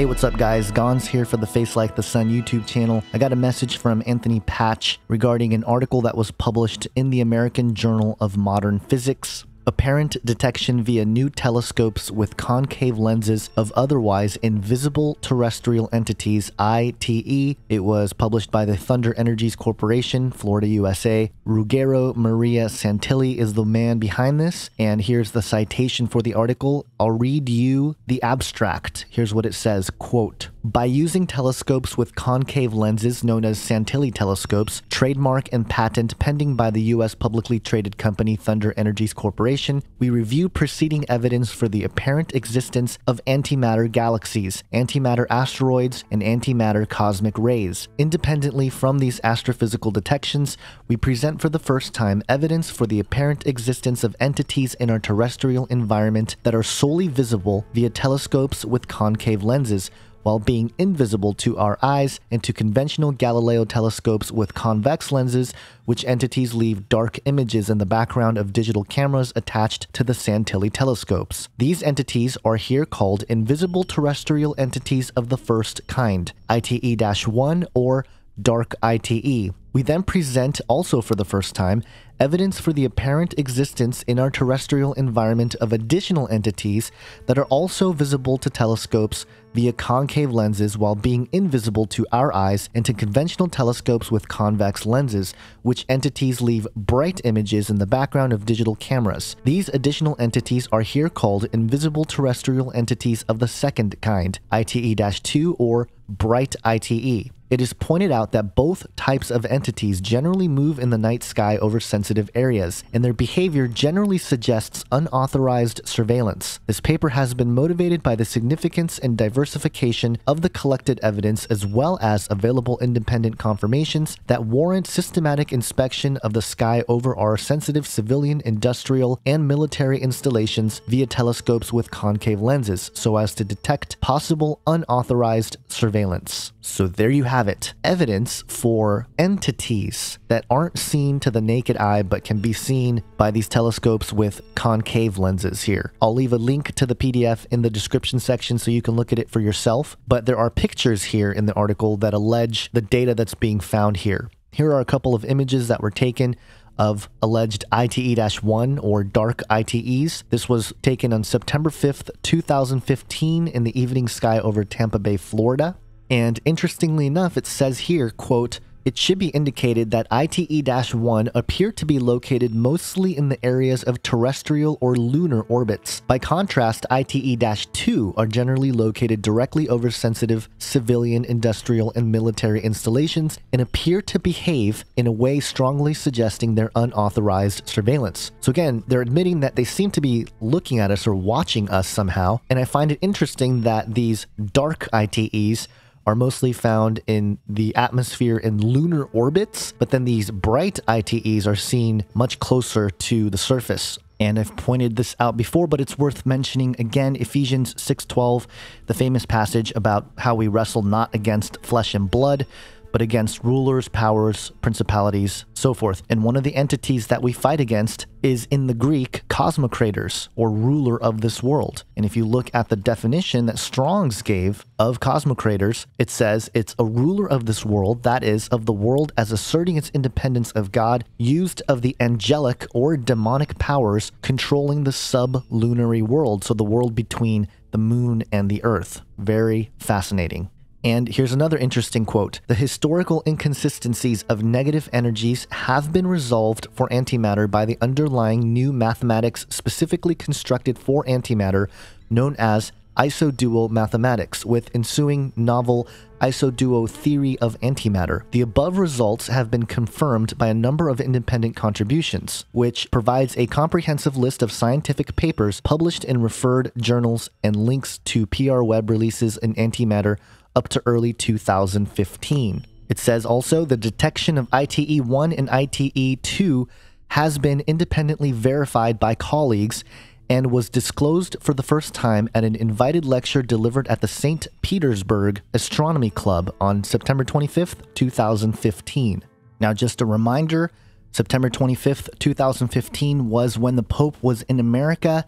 Hey, what's up, guys? Gonz here for the Face Like the Sun YouTube channel. I got a message from Anthony Patch regarding an article that was published in the American Journal of Modern Physics apparent detection via new telescopes with concave lenses of otherwise invisible terrestrial entities ITE. It was published by the Thunder Energies Corporation, Florida, USA. Ruggero Maria Santilli is the man behind this, and here's the citation for the article. I'll read you the abstract. Here's what it says, quote, by using telescopes with concave lenses known as Santilli telescopes, trademark and patent pending by the U.S. publicly traded company Thunder Energies Corporation, we review preceding evidence for the apparent existence of antimatter galaxies, antimatter asteroids, and antimatter cosmic rays. Independently from these astrophysical detections, we present for the first time evidence for the apparent existence of entities in our terrestrial environment that are solely visible via telescopes with concave lenses while being invisible to our eyes and to conventional Galileo telescopes with convex lenses, which entities leave dark images in the background of digital cameras attached to the Santilli telescopes. These entities are here called invisible terrestrial entities of the first kind, ITE 1 or dark ITE. We then present, also for the first time, evidence for the apparent existence in our terrestrial environment of additional entities that are also visible to telescopes via concave lenses while being invisible to our eyes and to conventional telescopes with convex lenses, which entities leave bright images in the background of digital cameras. These additional entities are here called invisible terrestrial entities of the second kind, ITE 2 or bright ITE. It is pointed out that both types of entities generally move in the night sky over sensitive areas, and their behavior generally suggests unauthorized surveillance. This paper has been motivated by the significance and diversification of the collected evidence as well as available independent confirmations that warrant systematic inspection of the sky over our sensitive civilian, industrial, and military installations via telescopes with concave lenses so as to detect possible unauthorized surveillance. So there you have it. Evidence for entities that aren't seen to the naked eye but can be seen by these telescopes with concave lenses here. I'll leave a link to the PDF in the description section so you can look at it for yourself, but there are pictures here in the article that allege the data that's being found here. Here are a couple of images that were taken of alleged ITE 1 or dark ITEs. This was taken on September 5th, 2015 in the evening sky over Tampa Bay, Florida. And interestingly enough, it says here, quote, it should be indicated that ITE-1 appear to be located mostly in the areas of terrestrial or lunar orbits. By contrast, ITE-2 are generally located directly over sensitive civilian, industrial, and military installations and appear to behave in a way strongly suggesting their unauthorized surveillance. So again, they're admitting that they seem to be looking at us or watching us somehow, and I find it interesting that these dark ITEs are mostly found in the atmosphere in lunar orbits, but then these bright ITEs are seen much closer to the surface. And I've pointed this out before, but it's worth mentioning again Ephesians 6:12, the famous passage about how we wrestle not against flesh and blood, but against rulers, powers, principalities, so forth. And one of the entities that we fight against is in the Greek cosmocrators, or ruler of this world. And if you look at the definition that Strong's gave of cosmocrators, it says it's a ruler of this world, that is, of the world as asserting its independence of God, used of the angelic or demonic powers controlling the sublunary world, so the world between the moon and the earth. Very fascinating. And here's another interesting quote The historical inconsistencies of negative energies have been resolved for antimatter by the underlying new mathematics specifically constructed for antimatter, known as isodual mathematics, with ensuing novel isodual theory of antimatter. The above results have been confirmed by a number of independent contributions, which provides a comprehensive list of scientific papers published in referred journals and links to PR web releases in antimatter up to early 2015. It says also the detection of ITE 1 and ITE 2 has been independently verified by colleagues and was disclosed for the first time at an invited lecture delivered at the St. Petersburg Astronomy Club on September 25th, 2015. Now, just a reminder September 25th, 2015 was when the Pope was in America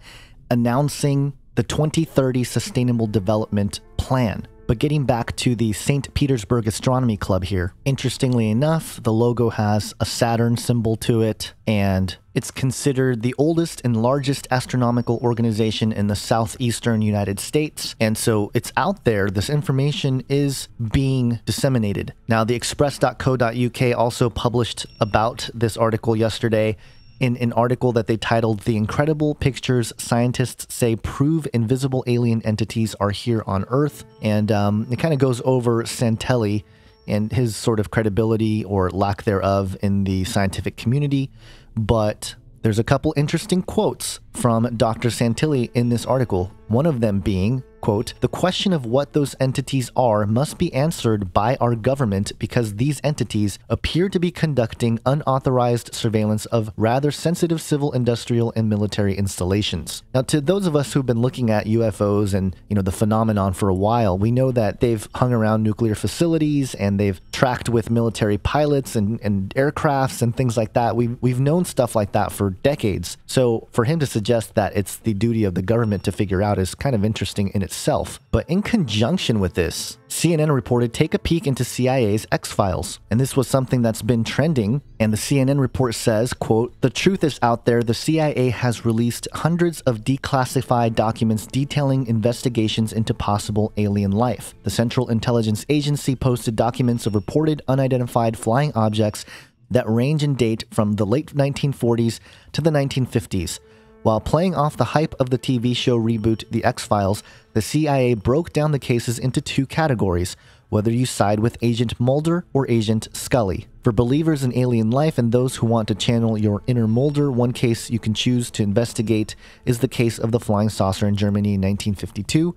announcing the 2030 Sustainable Development Plan. But getting back to the St. Petersburg Astronomy Club here, interestingly enough, the logo has a Saturn symbol to it, and it's considered the oldest and largest astronomical organization in the southeastern United States. And so it's out there. This information is being disseminated. Now, the express.co.uk also published about this article yesterday in an article that they titled The Incredible Pictures Scientists Say Prove Invisible Alien Entities Are Here on Earth. And um, it kind of goes over Santilli and his sort of credibility or lack thereof in the scientific community. But there's a couple interesting quotes from Dr. Santilli in this article, one of them being, quote, the question of what those entities are must be answered by our government because these entities appear to be conducting unauthorized surveillance of rather sensitive civil, industrial, and military installations. Now, to those of us who've been looking at UFOs and, you know, the phenomenon for a while, we know that they've hung around nuclear facilities and they've tracked with military pilots and, and aircrafts and things like that. We've, we've known stuff like that for decades. So for him to suggest that it's the duty of the government to figure out is kind of interesting in itself. But in conjunction with this, CNN reported take a peek into CIA's X-Files. And this was something that's been trending. And the CNN report says, quote, the truth is out there. The CIA has released hundreds of declassified documents detailing investigations into possible alien life. The Central Intelligence Agency posted documents of reported unidentified flying objects that range in date from the late 1940s to the 1950s. While playing off the hype of the TV show reboot The X Files, the CIA broke down the cases into two categories whether you side with Agent Mulder or Agent Scully. For believers in alien life and those who want to channel your inner Mulder, one case you can choose to investigate is the case of the flying saucer in Germany in 1952.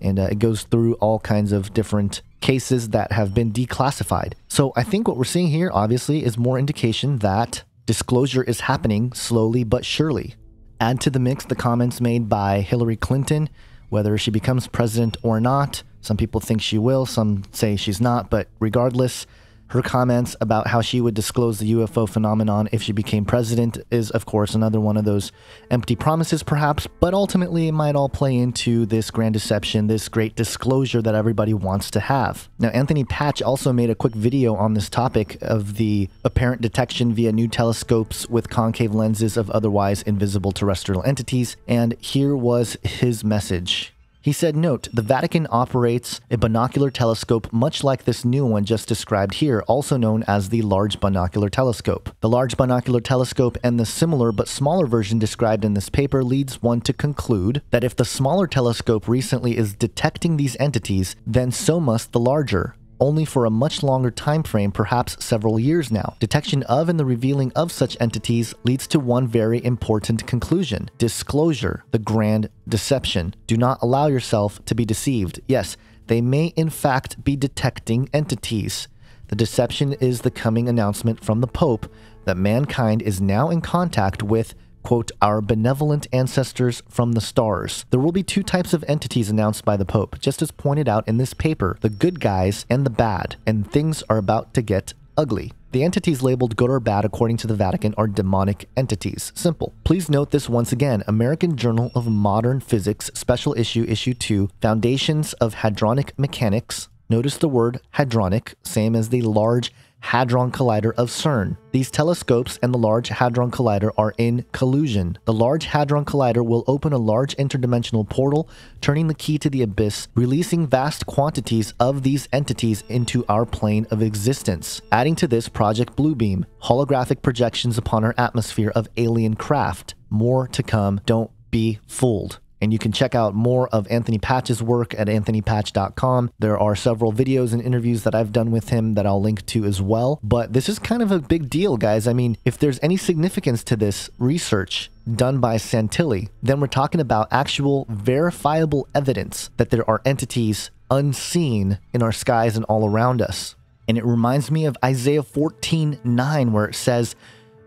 And uh, it goes through all kinds of different cases that have been declassified. So I think what we're seeing here, obviously, is more indication that disclosure is happening slowly but surely. Add to the mix the comments made by Hillary Clinton, whether she becomes president or not. Some people think she will, some say she's not, but regardless, her comments about how she would disclose the UFO phenomenon if she became president is, of course, another one of those empty promises, perhaps, but ultimately it might all play into this grand deception, this great disclosure that everybody wants to have. Now, Anthony Patch also made a quick video on this topic of the apparent detection via new telescopes with concave lenses of otherwise invisible terrestrial entities, and here was his message. He said, Note, the Vatican operates a binocular telescope much like this new one just described here, also known as the Large Binocular Telescope. The Large Binocular Telescope and the similar but smaller version described in this paper leads one to conclude that if the smaller telescope recently is detecting these entities, then so must the larger only for a much longer time frame, perhaps several years now. Detection of and the revealing of such entities leads to one very important conclusion disclosure, the grand deception. Do not allow yourself to be deceived. Yes, they may in fact be detecting entities. The deception is the coming announcement from the Pope that mankind is now in contact with quote, our benevolent ancestors from the stars. There will be two types of entities announced by the Pope, just as pointed out in this paper the good guys and the bad, and things are about to get ugly. The entities labeled good or bad according to the Vatican are demonic entities. Simple. Please note this once again American Journal of Modern Physics, Special Issue, Issue 2, Foundations of Hadronic Mechanics. Notice the word hadronic, same as the Large Hadron Collider of CERN. These telescopes and the Large Hadron Collider are in collusion. The Large Hadron Collider will open a large interdimensional portal, turning the key to the abyss, releasing vast quantities of these entities into our plane of existence. Adding to this Project Bluebeam, holographic projections upon our atmosphere of alien craft. More to come. Don't be fooled. And you can check out more of Anthony Patch's work at anthonypatch.com. There are several videos and interviews that I've done with him that I'll link to as well. But this is kind of a big deal, guys. I mean, if there's any significance to this research, done by Santilli, then we're talking about actual verifiable evidence that there are entities unseen in our skies and all around us. And it reminds me of Isaiah 14 9, where it says,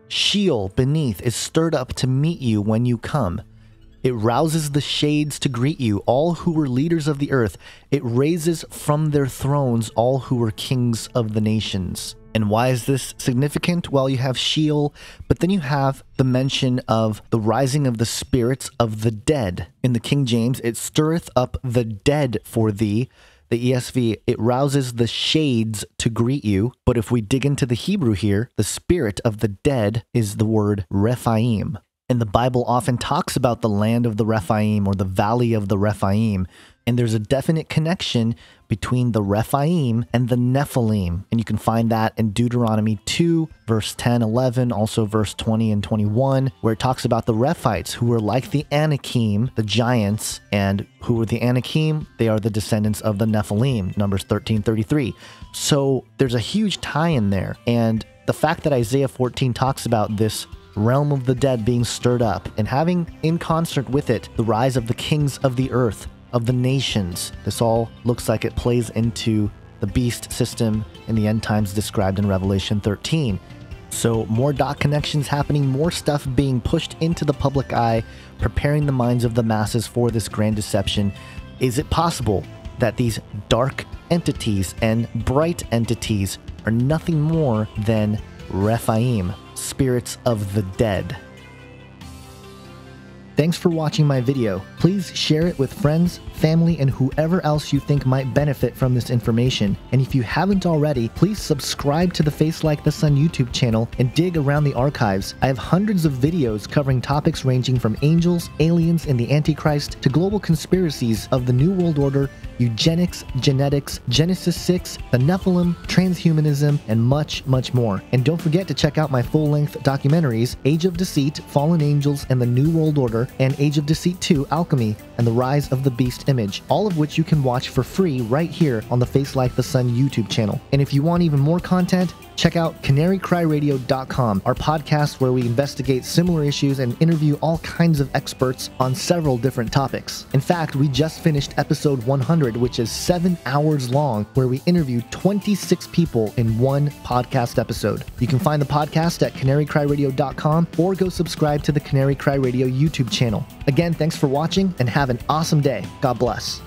Sheol beneath is stirred up to meet you when you come. It rouses the shades to greet you, all who were leaders of the earth. It raises from their thrones all who were kings of the nations. And why is this significant? Well, you have Sheol, but then you have the mention of the rising of the spirits of the dead. In the King James, it stirreth up the dead for thee. the ESV, it rouses the shades to greet you. But if we dig into the Hebrew here, the spirit of the dead is the word Rephaim. And the Bible often talks about the land of the Rephaim or the valley of the Rephaim. And there's a definite connection between the Rephaim and the Nephilim. And you can find that in Deuteronomy 2, verse 10, 11, also verse 20 and 21, where it talks about the Rephites, who were like the Anakim, the giants. And who were the Anakim? They are the descendants of the Nephilim, Numbers 13, 33. So there's a huge tie in there. And the fact that Isaiah 14 talks about this realm of the dead being stirred up, and having in concert with it the rise of the kings of the earth, of the nations. This all looks like it plays into the beast system in the end times described in Revelation 13. So, more dot connections happening, more stuff being pushed into the public eye, preparing the minds of the masses for this grand deception. Is it possible that these dark entities and bright entities are nothing more than Rephaim, spirits of the dead? Thanks for watching my video. Please share it with friends, family, and whoever else you think might benefit from this information. And if you haven't already, please subscribe to the Face Like the Sun YouTube channel and dig around the archives. I have hundreds of videos covering topics ranging from angels, aliens, and the Antichrist to global conspiracies of the New World Order eugenics, genetics, Genesis 6, the Nephilim, transhumanism, and much, much more. And don't forget to check out my full length documentaries Age of Deceit, Fallen Angels, and the New World Order, and Age of Deceit 2, Alchemy, and the Rise of the Beast Image, all of which you can watch for free right here on the Face Like the Sun YouTube channel. And if you want even more content, check out canarycryradio.com, our podcast where we investigate similar issues and interview all kinds of experts on several different topics. In fact, we just finished episode 100, which is seven hours long, where we interview 26 people in one podcast episode. You can find the podcast at canarycryradio.com or go subscribe to the Canary Cry Radio YouTube channel. Again, thanks for watching and have an awesome day. God bless.